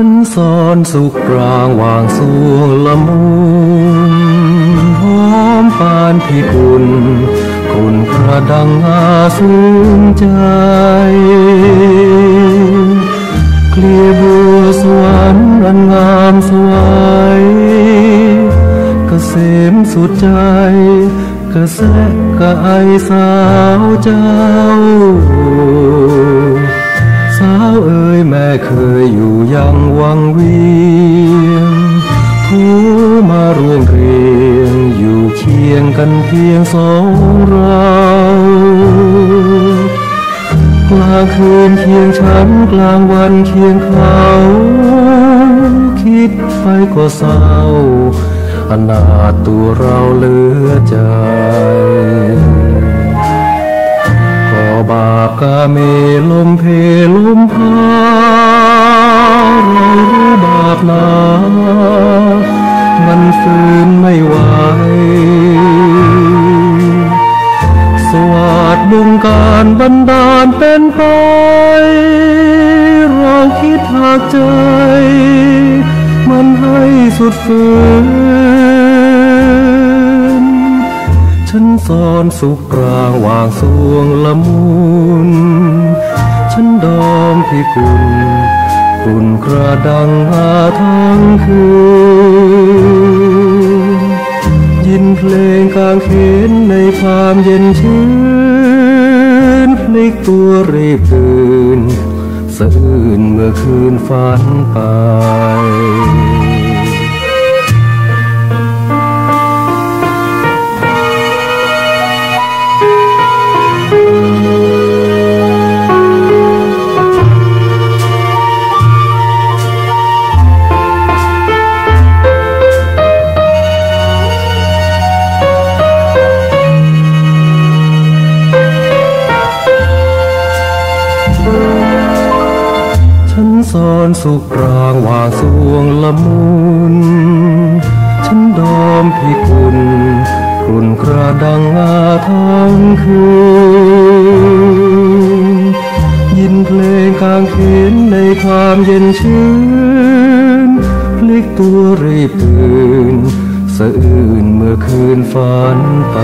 ฉันสอนสุขกลางวางสวงละมุนหอมปานพิกุลคุณกระดังอาสูงใจเกลียบัวสวรรค์อันงามสวยกเกษมสุดใจกระแสกระไอสาวเจ้า ยแม่เคยอยู่ยังวังเวียงทูมาร่วงเรียงอยู่เคียงกันเพียงสองเรากลางคืนเคียงฉันกลางวันเคียงเขาคิดไปก็เศร้าอนาตัวเราเหลือใจ รู้บาปหนา มันฝืนไม่ไหว สวัสดบุงการบันดาลเป็นไป เราคิดหากใจ มันให้สุดฝืนฉันสอนสุขกลางวางสวงละมุน ฉันดอมพิกุล กุลกระดังอาทั้งคืน ยินเพลงกลางเขนในความเย็นชื้นพลิกตัวรีบตื่นสะอื้นเมื่อคืนฝันไป ฉันสอนสุกลางวางสวงละมุนฉันดอมพิกุลกลุ่นกระดังอาทั้งคืน ยินเพลงกลางเขนในความเย็นชื้นพลิกตัวรีบตื่นสะอื้นเมื่อคืนฝันไป